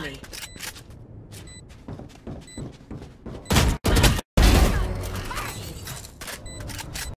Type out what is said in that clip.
remaining.